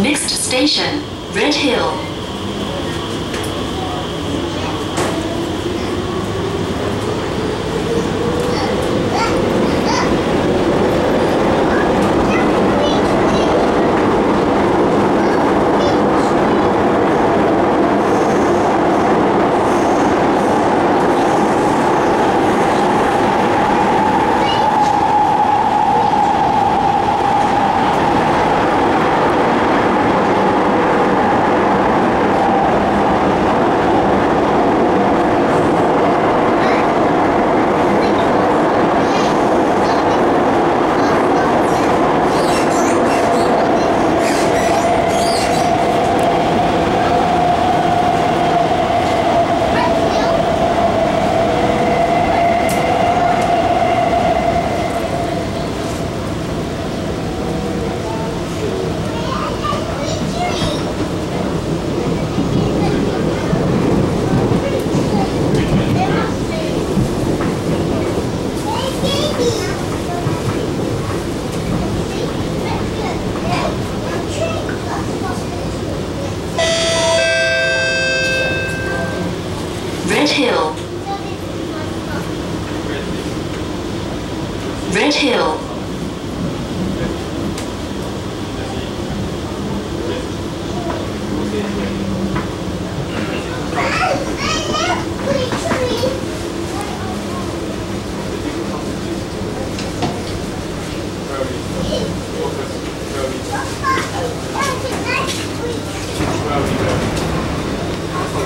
Next station, Red Hill. Red Hill. Red Hill.